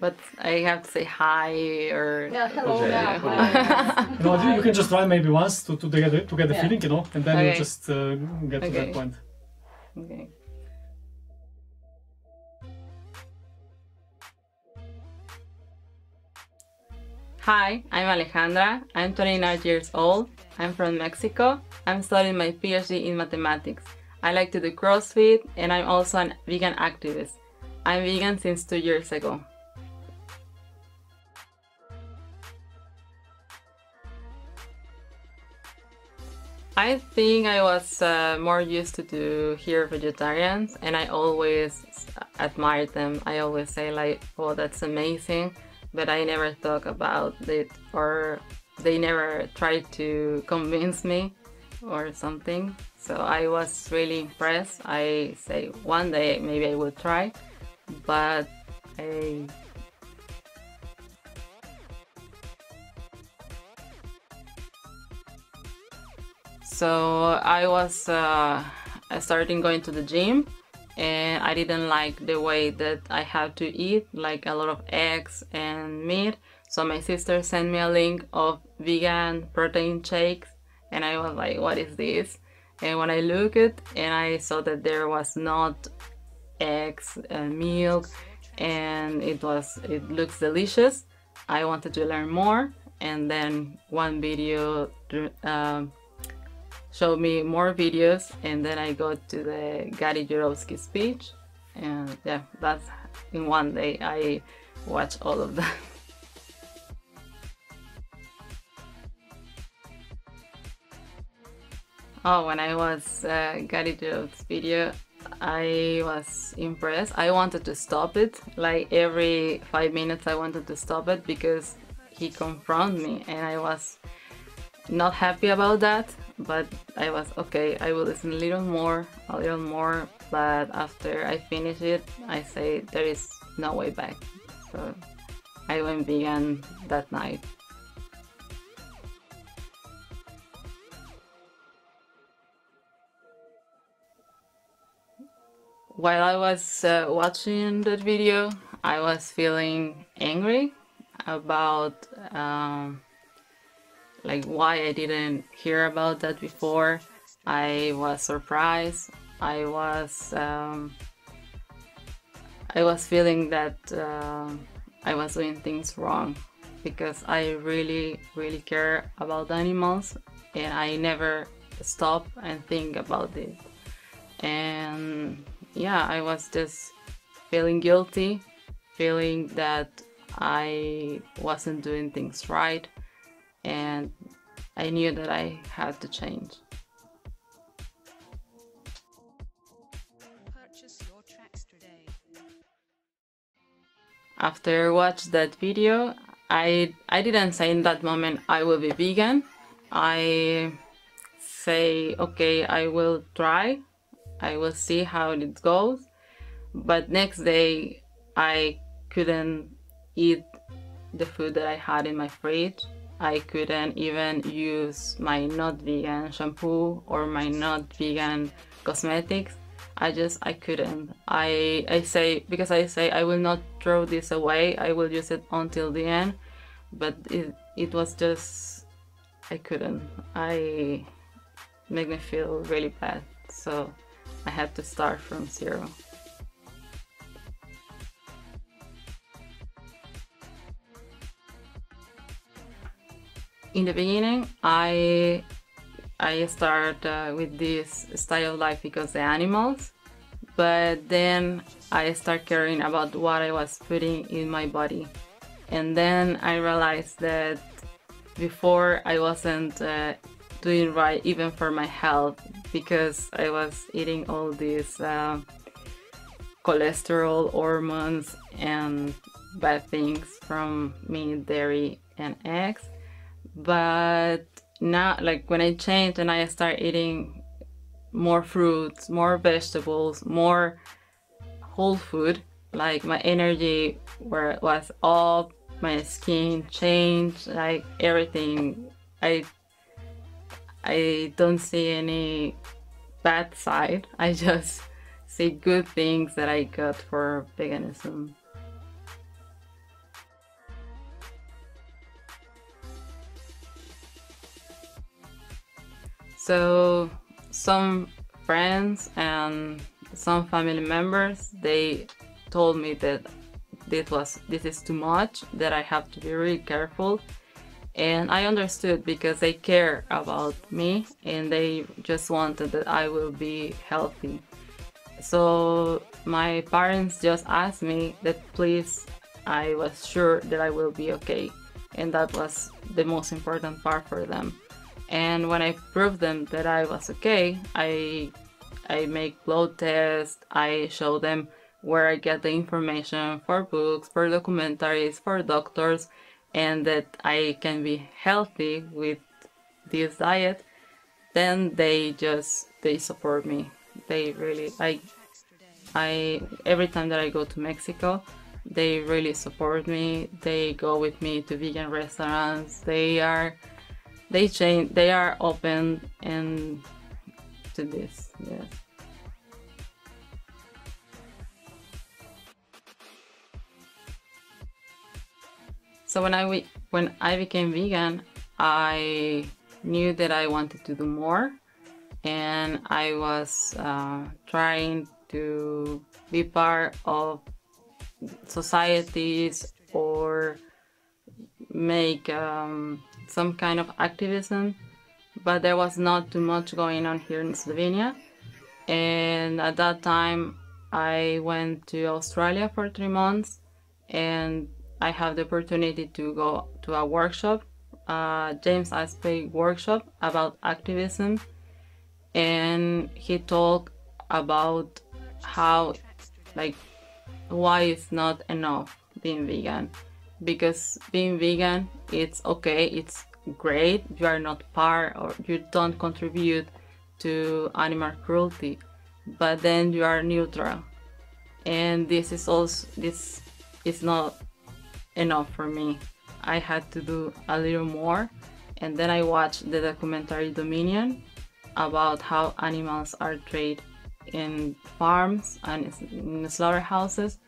but I have to say hi or Yeah, hello Okay. now. Okay. You know, you- you can just try maybe once to, to get the, to get the Yeah. feeling, you know, and then Okay. you just uh, get to that point. okay. Hi, I'm Alejandra. I'm 29 years old. I'm from Mexico. I'm studying my PhD in mathematics. I like to do CrossFit and I'm also an vegan activist. I'm vegan since two years ago. I think I was uh, more used to do here vegetarians, and I always admired them. I always say like, "Oh, that's amazing," but I never thought about it, or they never tried to convince me or something. So I was really impressed. I say one day maybe I will try, but I So I was uh, starting going to the gym and I didn't like the way that I had to eat, like a lot of eggs and meat. So my sister sent me a link of vegan protein shakes and I was like, what is this? And when I looked it and I saw that there was not eggs and milk and it was it looks delicious. I wanted to learn more and then one video um, showed me more videos and then I go to the Gary Yourofsky speech and yeah that's in one day I watched all of them. oh when I was uh, Gary Yourofsky's video I was impressed. I wanted to stop it like every five minutes I wanted to stop it because he confronted me and I was not happy about that but I was okay I will listen a little more a little more but after I finish it I say there is no way back. So I went vegan that night. While I was uh, watching that video I was feeling angry about um, like why I didn't hear about that before. I was surprised. I was um, I was feeling that uh, I was doing things wrong because I really really care about animals and I never stop and think about it. And yeah, I was just feeling guilty, feeling that I wasn't doing things right and I knew that I had to change. Purchase your tracks today. After watch that video, I I didn't say in that moment I will be vegan. I say okay, I will try. I will see how it goes. But next day I couldn't eat the food that I had in my fridge. I couldn't even use my not vegan shampoo or my not vegan cosmetics. I just I couldn't. I I say because I say I will not throw this away. I will use it until the end. But it it was just I couldn't. I make me feel really bad. So I had to start from zero. In the beginning i i started uh, with this style of life because the animals but then i start caring about what i was putting in my body. And then i realized that before i wasn't uh, doing right even for my health because i was eating all these uh, cholesterol hormones and bad things from meat dairy and eggs but now like when i changed and i start eating more fruits more vegetables more whole food like my energy where was up my skin changed like everything. I i don't see any bad side. I just see good things that i got for veganism So some friends and some family members they told me that this was this is too much that I have to be really careful and I understood because they care about me and they just wanted that I will be healthy. So my parents just asked me that please I was sure that I will be okay and that was the most important part for them. And when I prove them that I was okay, I I make blood tests, I show them where I get the information for books, for documentaries, for doctors, and that I can be healthy with this diet, then they just they support me. They really I I every time that I go to Mexico, they really support me. They go with me to vegan restaurants. They are they change they are open and to this, yes. So when I when I became vegan, I knew that I wanted to do more, and I was uh, trying to be part of societies or make um, some kind of activism, but there was not too much going on here in Slovenia. And at that time, I went to Australia for three months, and I have the opportunity to go to a workshop, James Aspey workshop about activism, and he talked about how, like, why it's not enough being vegan, because being vegan it's okay, it's great, you are not part or you don't contribute to animal cruelty, but then you are neutral, and this is also this is not enough for me. I had to do a little more. And then I watched the documentary Dominion about how animals are treated in farms and in slaughterhouses.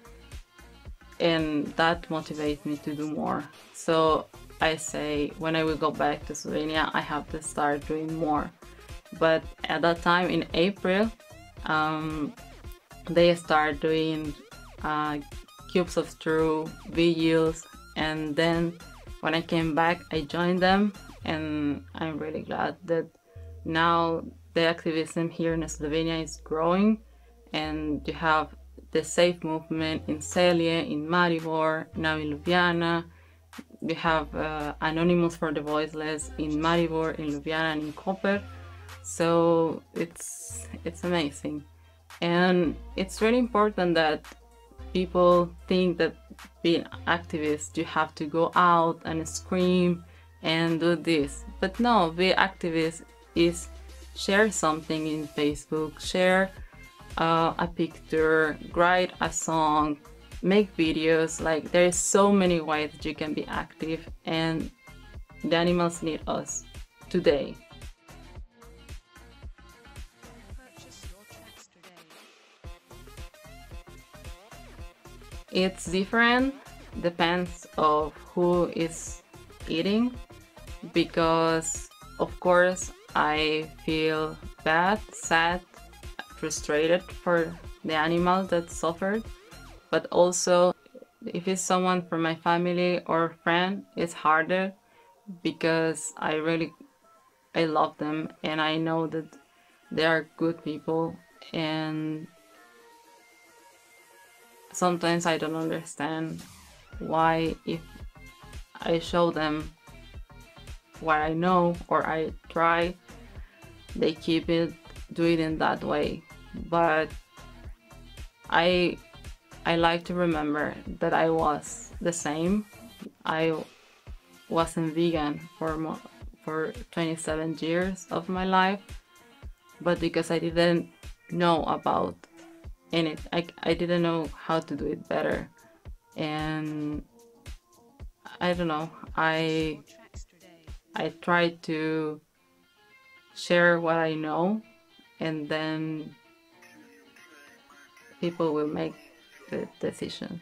And that motivates me to do more. So I say when I will go back to Slovenia, I have to start doing more. But at that time in April, um, they start doing uh, cubes of truth, vigils, and then when I came back, I joined them, and I'm really glad that now the activism here in Slovenia is growing, and you have the Save movement in Celje, in Maribor, now in Ljubljana. We have uh, Anonymous for the Voiceless in Maribor, in Ljubljana, and in Koper. So it's it's amazing, and it's really important that people think that being activist you have to go out and scream and do this but no be activist is share something in facebook share uh, a picture write a song make videos like there is so many ways that you can be active and the animals need us today. It's different depends of who is eating because of course i feel bad sad frustrated for the animal that suffered but also if it's someone from my family or friend it's harder because i really i love them and i know that they are good people and sometimes I don't understand why if I show them what I know or I try, they keep it do it in that way. But I I like to remember that I was the same. I wasn't vegan for for 27 years of my life, but because I didn't know about in it. I, I didn't know how to do it better. And I don't know. I I tried to share what I know and then people will make the decision.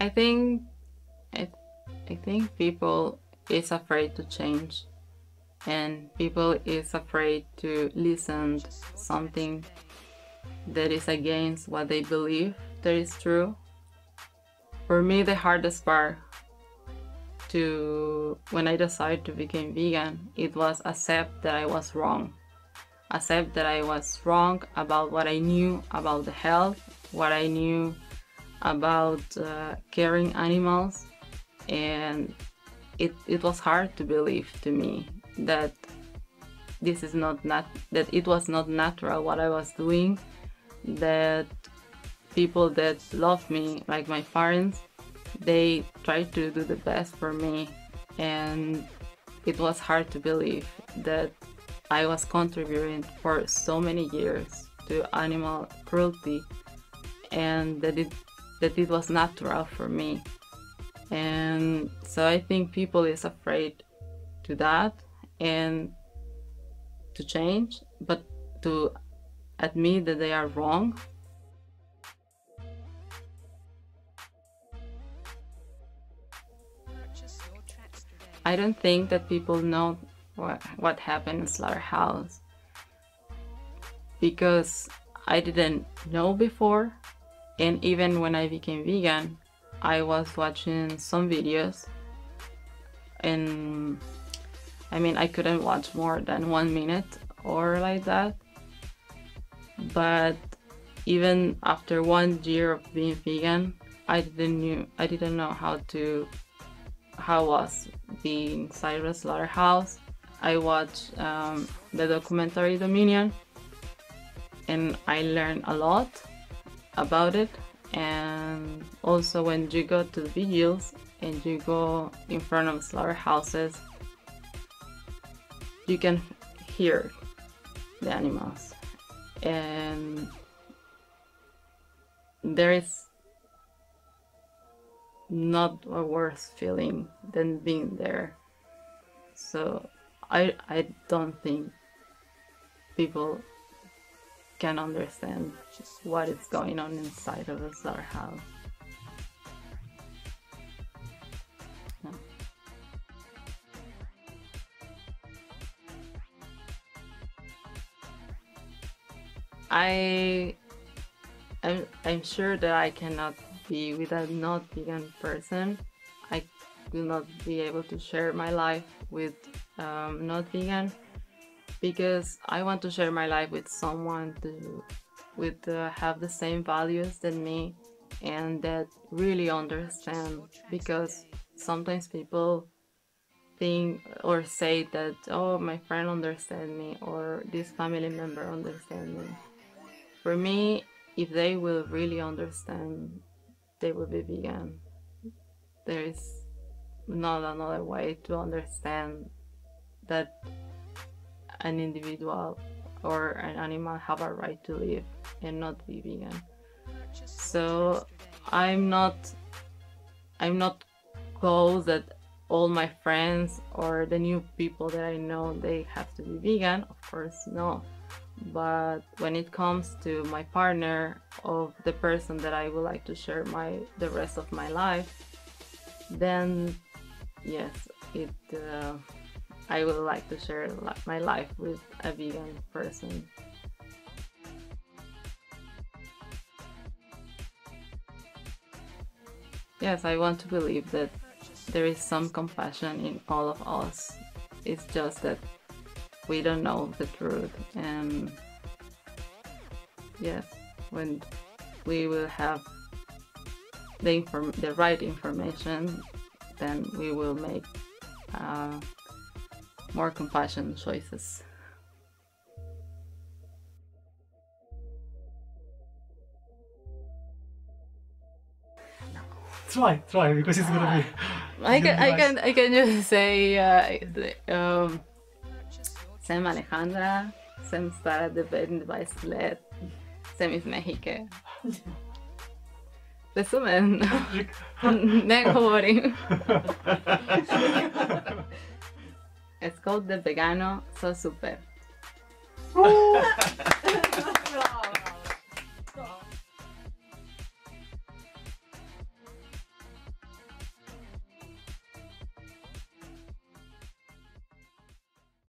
I think I, I think people is afraid to change and people is afraid to listen to something that is against what they believe that is true. For me the hardest part to when I decided to become vegan, it was accept that I was wrong. Accept that I was wrong about what I knew about the health, what I knew about uh, caring animals, and it, it was hard to believe to me that this is not nat- that it was not natural what I was doing, that people that love me, like my parents, they tried to do the best for me, and it was hard to believe that I was contributing for so many years to animal cruelty, and that it that it was natural for me. And so I think people is afraid to that and to change, but to admit that they are wrong I don't think that people know what, what happened in Slaughterhouse because I didn't know before, and even when I became vegan, I was watching some videos, and I mean, I couldn't watch more than one minute or like that. But even after one year of being vegan, I didn't knew I didn't know how to how was the Cyrus slaughterhouse. I watched um, the documentary Dominion and I learned a lot about it. And also, when you go to the vigils and you go in front of slaughterhouses, you can hear the animals. And there is not a worse feeling than being there. So I I don't think people can understand just what is going on inside of a slaughterhouse. Yeah. I I'm, I'm sure that I cannot be with a not vegan person. I will not be able to share my life with um, not vegan because I want to share my life with someone to with uh, have the same values than me and that really understand because sometimes people think or say that oh my friend understand me or this family member understand me for me if they will really understand they will be vegan. There is not another way to understand that an individual or an animal have a right to live and not be vegan. So i'm not i'm not close that all my friends or the new people that i know they have to be vegan. Of course no but when it comes to my partner of the person that i would like to share my the rest of my life then yes it uh, i would like to share my life with a vegan person. Yes i want to believe that there is some compassion in all of us. It's just that we don't know the truth and yes when we will have the inform the right information then we will make uh, more compassionate choices Try, try, because it's gonna be. I can I can I can just say uh, the- um, Sam Alejandra, Sam Sara de Band Bicyclet, Sam iz Mehike. Razumem? ne govorim. Escort de vegano so super. Uh!